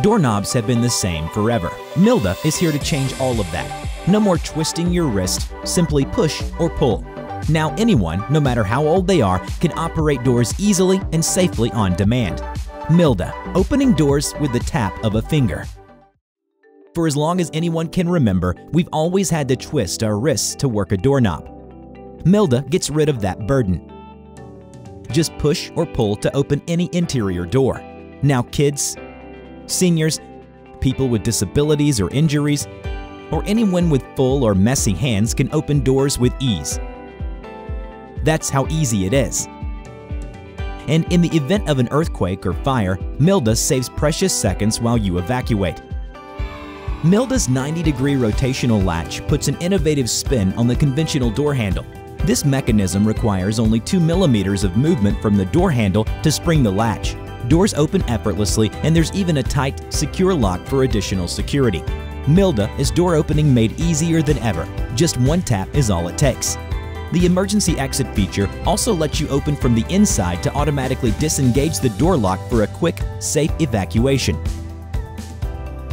Doorknobs have been the same forever. Milda is here to change all of that. No more twisting your wrist, simply push or pull. Now anyone, no matter how old they are, can operate doors easily and safely on demand. Milda, opening doors with the tap of a finger. For as long as anyone can remember, we've always had to twist our wrists to work a doorknob. Milda gets rid of that burden. Just push or pull to open any interior door. Now kids, seniors, people with disabilities or injuries, or anyone with full or messy hands can open doors with ease. That's how easy it is. And in the event of an earthquake or fire, Milda saves precious seconds while you evacuate. Milda's 90-degree rotational latch puts an innovative spin on the conventional door handle. This mechanism requires only 2 millimeters of movement from the door handle to spring the latch. Doors open effortlessly and there's even a tight, secure lock for additional security. Milda is door opening made easier than ever. Just one tap is all it takes. The emergency exit feature also lets you open from the inside to automatically disengage the door lock for a quick, safe evacuation.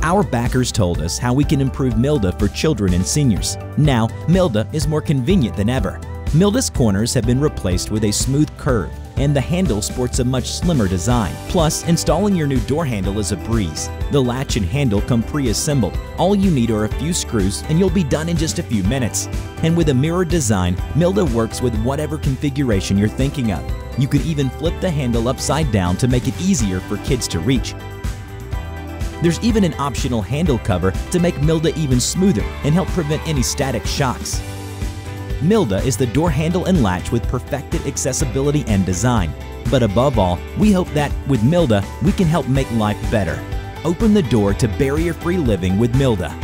Our backers told us how we can improve Milda for children and seniors. Now, Milda is more convenient than ever. Milda's corners have been replaced with a smooth curve, and the handle sports a much slimmer design. Plus, installing your new door handle is a breeze. The latch and handle come pre-assembled. All you need are a few screws and you'll be done in just a few minutes. And with a mirror design, Milda works with whatever configuration you're thinking of. You could even flip the handle upside down to make it easier for kids to reach. There's even an optional handle cover to make Milda even smoother and help prevent any static shocks. Milda is the door handle and latch with perfected accessibility and design. But above all, we hope that with Milda, we can help make life better. Open the door to barrier-free living with Milda.